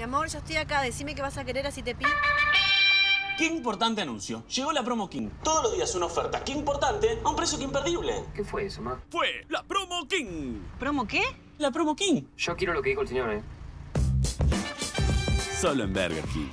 Mi amor, ya estoy acá. Decime qué vas a querer así te pido. Qué importante anuncio. Llegó la Promo King. Todos los días una oferta. Qué importante a un precio que imperdible. ¿Qué fue eso, ma? Fue la Promo King. ¿Promo qué? La Promo King. Yo quiero lo que dijo el señor, ¿eh? Solo en Burger King.